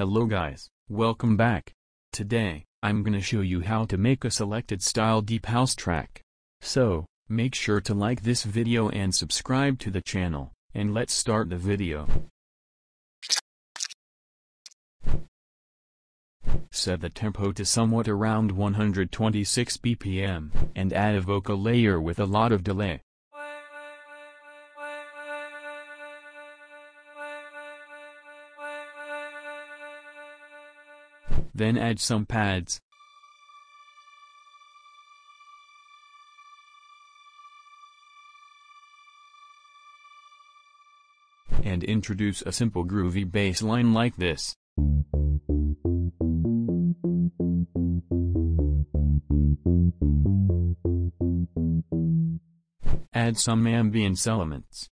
Hello guys, welcome back. Today, I'm gonna show you how to make a selected style deep house track. So, make sure to like this video and subscribe to the channel, and let's start the video. Set the tempo to somewhat around 126 bpm, and add a vocal layer with a lot of delay. Then add some pads. And introduce a simple groovy bass line like this. Add some ambience elements.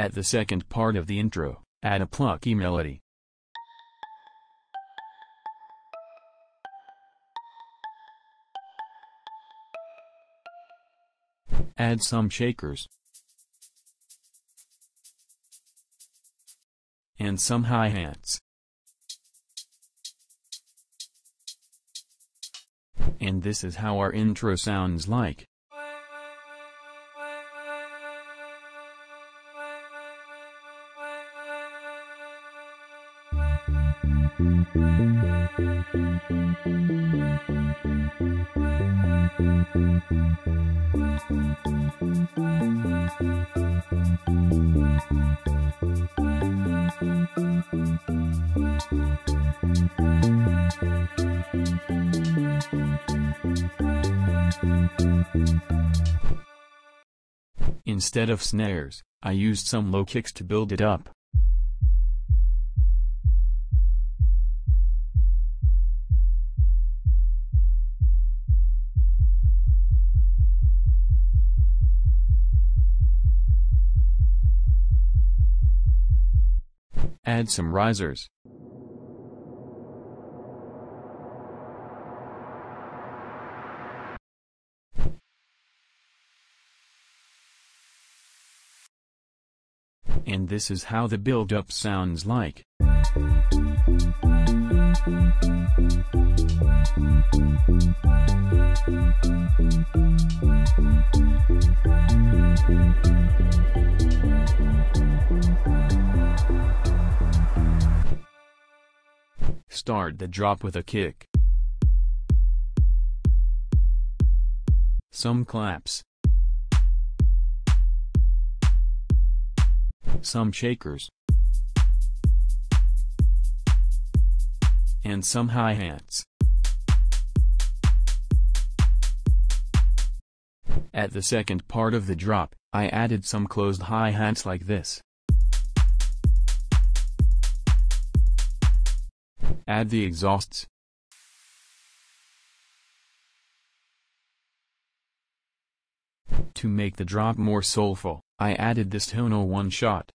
At the second part of the intro, add a plucky melody. Add some shakers. And some hi-hats. And this is how our intro sounds like. Instead of snares, I used some low kicks to build it up. Add some risers. And this is how the build-up sounds like. Start the drop with a kick. Some claps. Some shakers. And some hi-hats. At the second part of the drop, I added some closed hi-hats like this. Add the exhausts. To make the drop more soulful, I added this tonal one shot.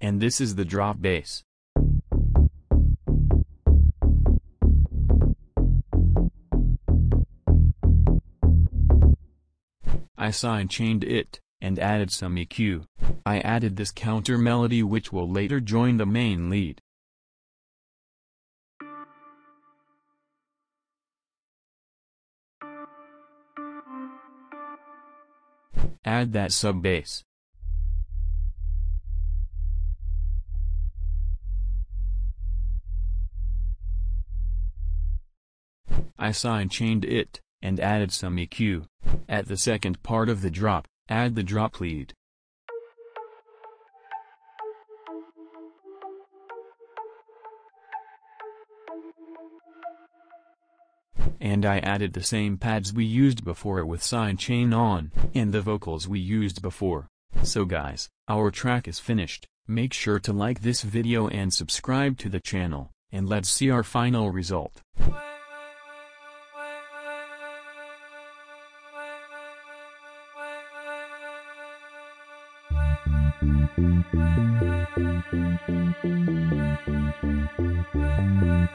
And this is the drop bass. I side-chained it, and added some EQ. I added this counter melody which will later join the main lead. Add that sub bass. I side-chained it, and added some EQ. At the second part of the drop, add the drop lead. And I added the same pads we used before with sidechain on, and the vocals we used before. So guys, our track is finished, make sure to like this video and subscribe to the channel, and let's see our final result.